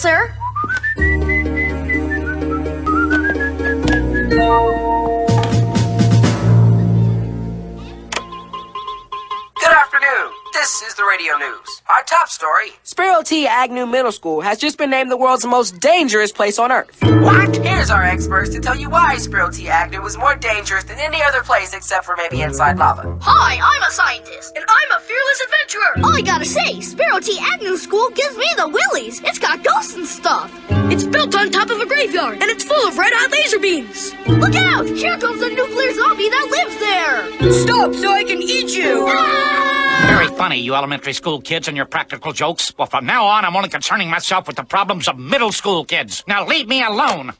sir. Good afternoon. This is the radio news. Our top story. Spiro T. Agnew Middle School has just been named the world's most dangerous place on earth. What? Here's our experts to tell you why Spiro T. Agnew was more dangerous than any other place except for maybe inside lava. Hi, I'm a scientist, and I'm a fearless adventurer. I gotta say, Spiro T. Agnew School gives me the willies. It's got ghosts and stuff. It's built on top of a graveyard, and it's full of red-hot laser beams. Look out! Here comes a nuclear zombie that lives there. Stop so I can eat you. Ah! Very funny, you elementary school kids and your practical jokes. Well, from now on, I'm only concerning myself with the problems of middle school kids. Now leave me alone.